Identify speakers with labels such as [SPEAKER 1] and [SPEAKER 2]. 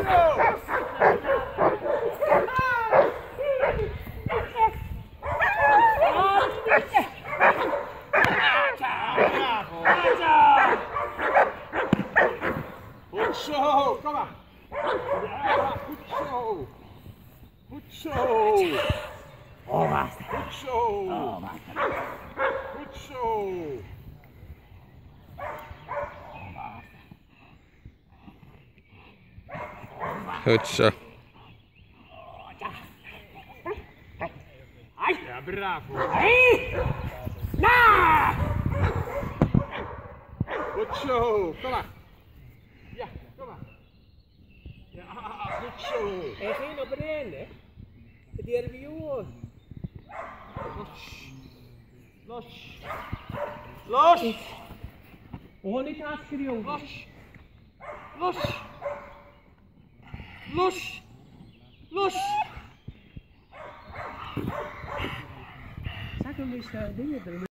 [SPEAKER 1] good show! Good show!
[SPEAKER 2] Oh, master!
[SPEAKER 1] Good show!
[SPEAKER 2] Oh, master!
[SPEAKER 1] Goed zo. Ja, bravo.
[SPEAKER 2] Hey! Na!
[SPEAKER 1] Goed zo. Kom maar. Ja, kom maar. Ja, goed zo.
[SPEAKER 3] Hij ging naar beneden, hè? Het derde jongen.
[SPEAKER 1] Los. Los. Los.
[SPEAKER 3] Gewoon niet afschreeuwen.
[SPEAKER 1] Los. Los. Los! Los!
[SPEAKER 3] Zakken is dingen erin.